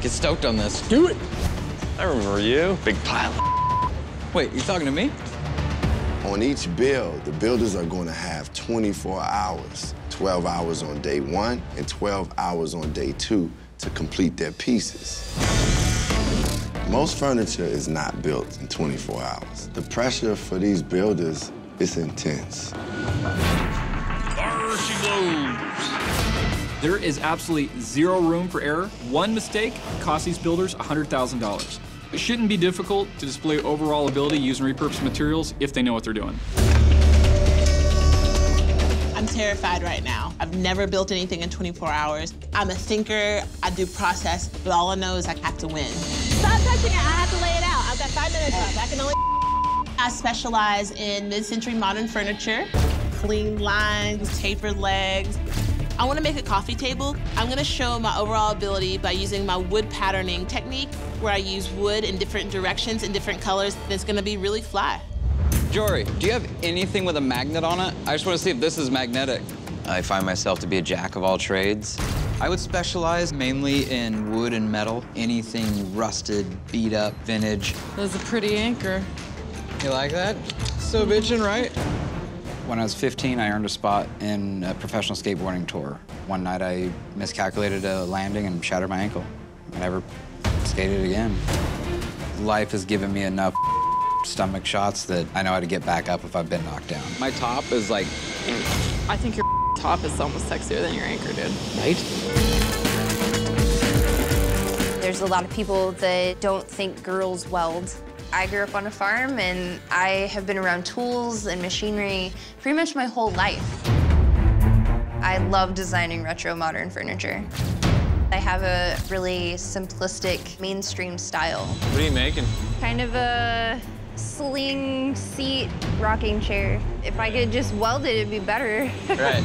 get stoked on this. Do it. I remember you. Big pile. Wait, you talking to me? On each build, the builders are going to have 24 hours, 12 hours on day one and 12 hours on day two to complete their pieces. Most furniture is not built in 24 hours. The pressure for these builders is intense. There she goes. There is absolutely zero room for error. One mistake costs these builders $100,000. It shouldn't be difficult to display overall ability using repurposed materials if they know what they're doing. I'm terrified right now. I've never built anything in 24 hours. I'm a thinker, I do process, but all I know is I have to win. Stop touching it. I have to lay it out. I've got five minutes left. I can only. I specialize in mid-century modern furniture, clean lines, tapered legs. I want to make a coffee table. I'm going to show my overall ability by using my wood patterning technique, where I use wood in different directions and different colors. And it's going to be really fly. Jory, do you have anything with a magnet on it? I just want to see if this is magnetic. I find myself to be a jack of all trades. I would specialize mainly in wood and metal. Anything rusted, beat up, vintage. That's a pretty anchor. You like that? So bitchin', right? When I was 15, I earned a spot in a professional skateboarding tour. One night I miscalculated a landing and shattered my ankle. I never skated again. Life has given me enough stomach shots that I know how to get back up if I've been knocked down. My top is like, I think your top is almost sexier than your anchor, dude. right? There's a lot of people that don't think girls weld. I grew up on a farm and I have been around tools and machinery pretty much my whole life. I love designing retro modern furniture. I have a really simplistic mainstream style. What are you making? Kind of a sling seat rocking chair. If I could just weld it, it'd be better. Right.